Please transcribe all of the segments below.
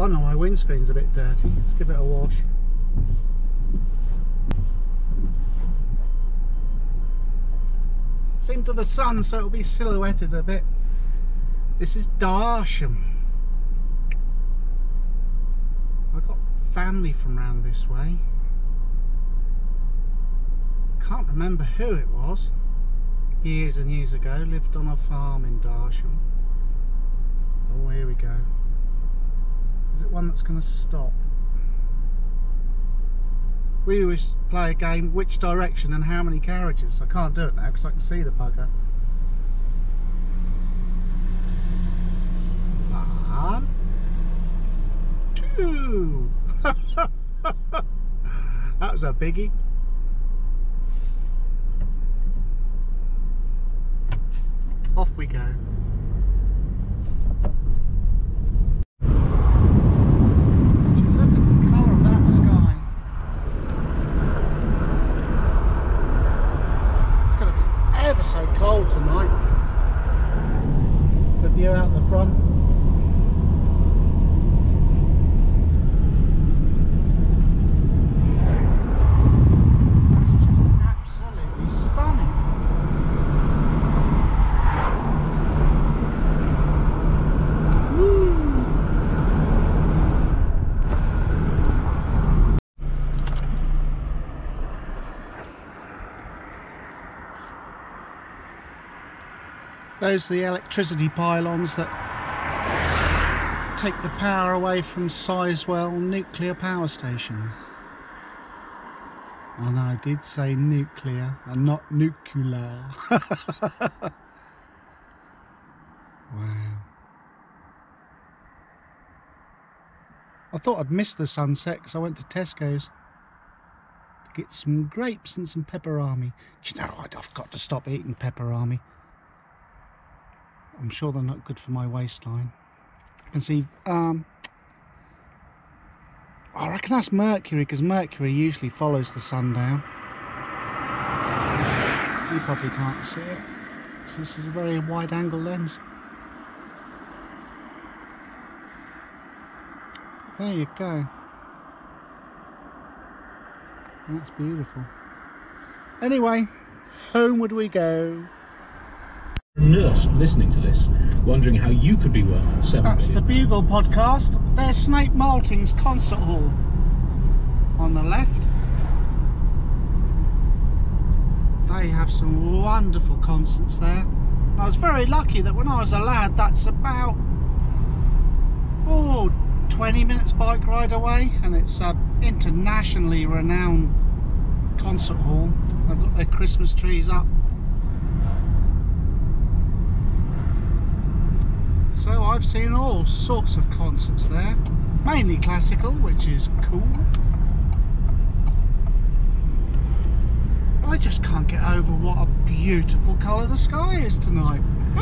One of my windscreen's a bit dirty. Let's give it a wash. It's into the sun, so it'll be silhouetted a bit. This is Darsham. I've got family from round this way. Can't remember who it was. Years and years ago, lived on a farm in Darsham. Oh, here we go. Is it one that's going to stop? We always play a game, which direction and how many carriages. I can't do it now because I can see the bugger. One, two. that was a biggie. Off we go. Would you look at the colour of that sky? It's going to be ever so cold tonight. It's the view out the front. That's just absolutely stunning. Woo. Those are the electricity pylons that take the power away from Sizewell Nuclear Power Station. And I did say nuclear and not nuclear. wow. I thought I'd missed the sunset because I went to Tesco's to get some grapes and some Peperami. Do you know, I've got to stop eating Peperami. I'm sure they're not good for my waistline. You can see, um, I reckon that's Mercury because Mercury usually follows the sun down. You probably can't see it. This is a very wide angle lens. There you go. That's beautiful. Anyway, homeward we go. Nurse listening to this, wondering how you could be worth seven That's the. Bugle podcast. There's Snape Maltings concert hall on the left. They have some wonderful concerts there. I was very lucky that when I was a lad, that's about oh 20 minutes bike ride away, and it's a internationally renowned concert hall. They've got their Christmas trees up. So I've seen all sorts of concerts there, mainly classical, which is cool. I just can't get over what a beautiful colour the sky is tonight.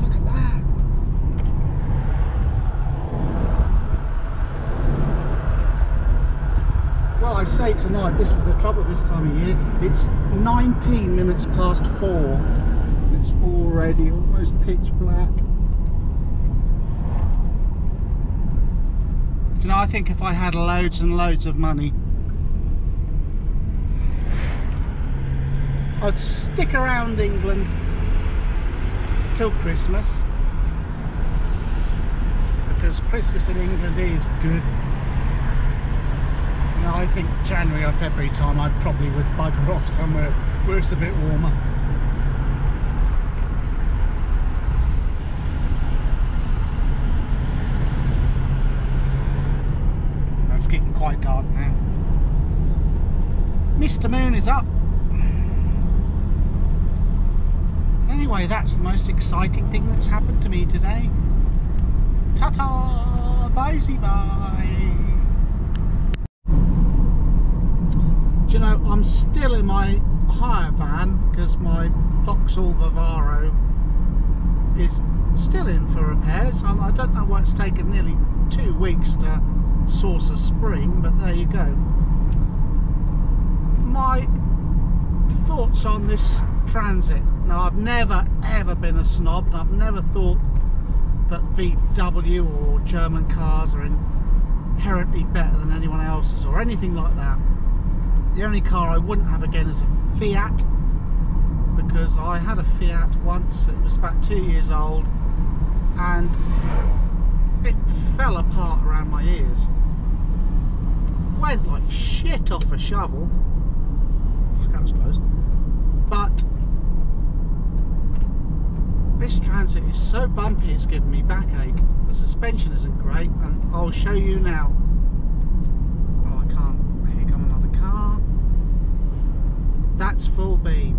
Look at that. Well, I say tonight, this is the trouble this time of year. It's 19 minutes past four. It's already almost pitch black. You know, I think if I had loads and loads of money, I'd stick around England till Christmas. Because Christmas in England is good. You know, I think January or February time I probably would bugger off somewhere where it's a bit warmer. It's getting quite dark now. Mr. Moon is up. Anyway, that's the most exciting thing that's happened to me today. Ta-ta! Bye-bye! Do you know, I'm still in my hire van because my Vauxhall Vivaro is still in for repairs. I don't know why it's taken nearly two weeks to source a spring, but there you go. My on this transit. Now, I've never ever been a snob, and I've never thought that VW or German cars are inherently better than anyone else's or anything like that. The only car I wouldn't have again is a Fiat because I had a Fiat once, it was about two years old and it fell apart around my ears. Went like shit off a shovel. Fuck, that was close. But this transit is so bumpy it's giving me backache. The suspension isn't great and I'll show you now. Oh, I can't. Here come another car. That's full beam.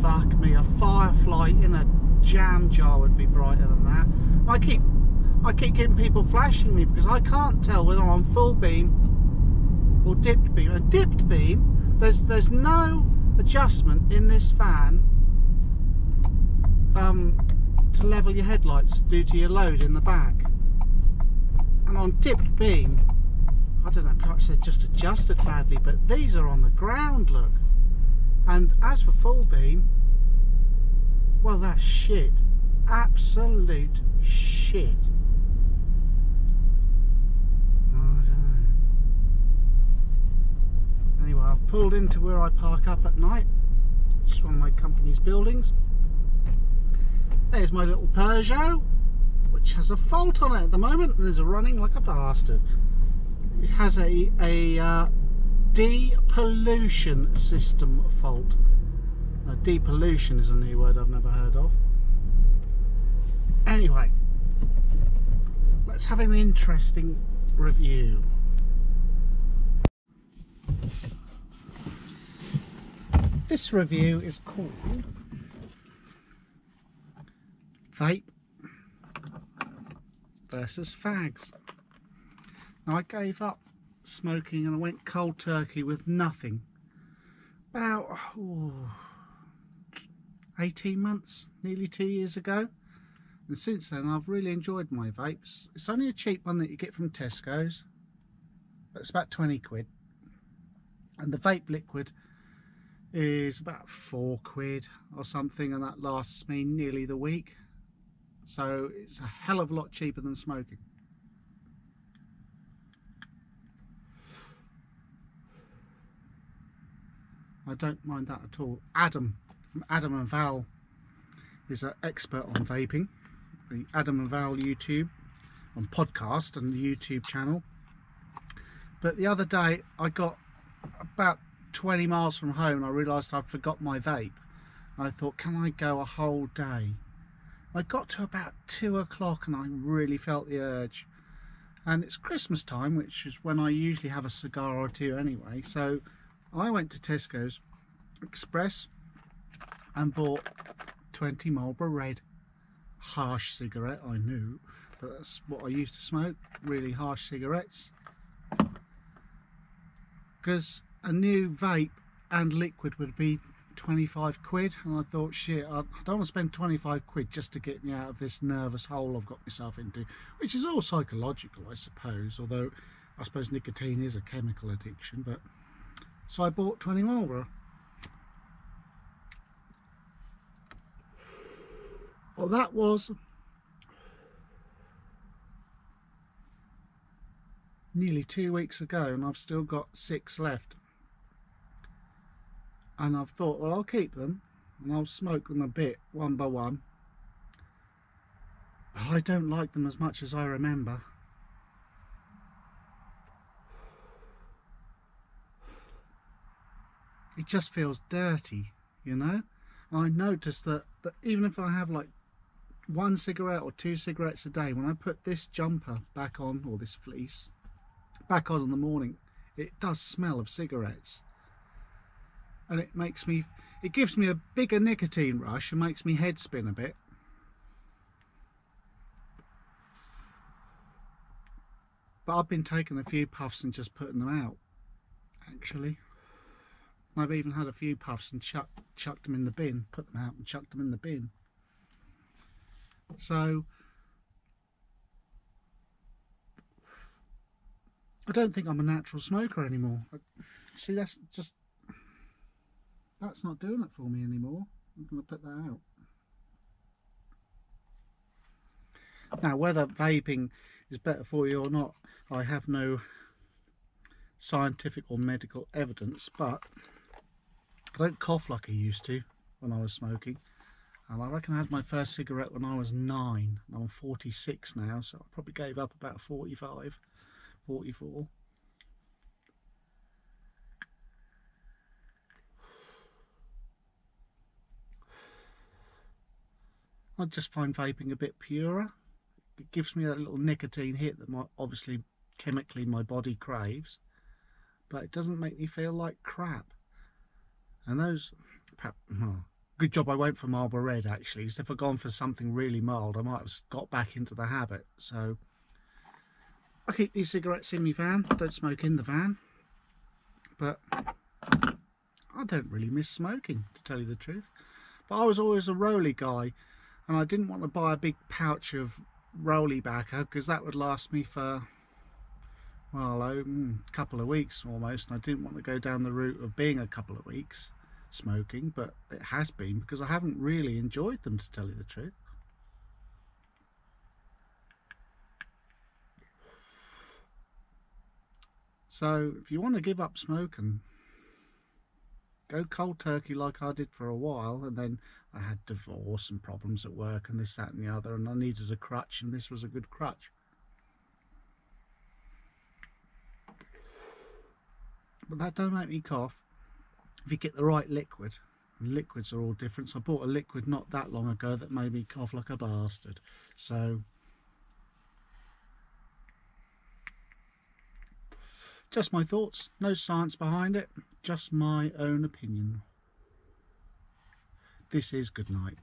Fuck me, a Firefly in a jam jar would be brighter than that. I keep I keep getting people flashing me because I can't tell whether I'm full beam or dipped beam. And dipped beam, there's there's no adjustment in this van um, to level your headlights due to your load in the back. And on dipped beam, I don't know, perhaps they're just adjusted badly, but these are on the ground, look. And as for full beam, well, that's shit. Absolute shit. I don't know. Anyway, I've pulled into where I park up at night. Just one of my company's buildings. There's my little Peugeot, which has a fault on it at the moment and is running like a bastard. It has a, a uh, depollution system fault. Now, depollution is a new word I've never heard of. Anyway, let's have an interesting review. This review is called Vape versus Fags. Now I gave up smoking and I went cold turkey with nothing about oh, 18 months, nearly two years ago. And since then I've really enjoyed my vapes. It's only a cheap one that you get from Tesco's. But it's about 20 quid. And the vape liquid is about four quid or something and that lasts me nearly the week. So it's a hell of a lot cheaper than smoking. I don't mind that at all. Adam from Adam and Val is an expert on vaping. The Adam and Val YouTube on podcast and the YouTube channel. But the other day I got about 20 miles from home and I realised I'd forgot my vape. I thought, can I go a whole day? I got to about two o'clock and I really felt the urge. And it's Christmas time, which is when I usually have a cigar or two anyway. So I went to Tesco's Express and bought 20 Marlboro Red. Harsh cigarette, I knew, but that's what I used to smoke, really harsh cigarettes. Because a new vape and liquid would be 25 quid and I thought shit I don't want to spend 25 quid just to get me out of this nervous hole I've got myself into which is all psychological I suppose although I suppose nicotine is a chemical addiction but so I bought 20 Marlboro. Well that was nearly two weeks ago and I've still got six left and I've thought well I'll keep them and I'll smoke them a bit one by one. But I don't like them as much as I remember. It just feels dirty you know? And I notice that, that even if I have like one cigarette or two cigarettes a day when I put this jumper back on or this fleece back on in the morning it does smell of cigarettes and it makes me it gives me a bigger nicotine rush and makes me head spin a bit. But I've been taking a few puffs and just putting them out actually. I've even had a few puffs and chuck, chucked them in the bin put them out and chucked them in the bin. So I don't think I'm a natural smoker anymore. See that's just that's not doing it for me anymore. I'm going to put that out. Now, whether vaping is better for you or not, I have no scientific or medical evidence, but I don't cough like I used to when I was smoking. And I reckon I had my first cigarette when I was nine. I'm 46 now, so I probably gave up about 45, 44. I just find vaping a bit purer. It gives me a little nicotine hit that my, obviously chemically my body craves, but it doesn't make me feel like crap. And those, hmm, good job I went for Marlboro Red actually, because if I'd gone for something really mild, I might have got back into the habit. So I keep these cigarettes in my van, don't smoke in the van, but I don't really miss smoking, to tell you the truth. But I was always a roly guy and I didn't want to buy a big pouch of roly backer because that would last me for well a mm, couple of weeks almost. And I didn't want to go down the route of being a couple of weeks smoking but it has been because I haven't really enjoyed them to tell you the truth. So if you want to give up smoking go cold turkey like I did for a while and then I had divorce and problems at work and this that and the other and I needed a crutch and this was a good crutch. But that don't make me cough. If you get the right liquid liquids are all different so I bought a liquid not that long ago that made me cough like a bastard. So Just my thoughts, no science behind it, just my own opinion. This is good night.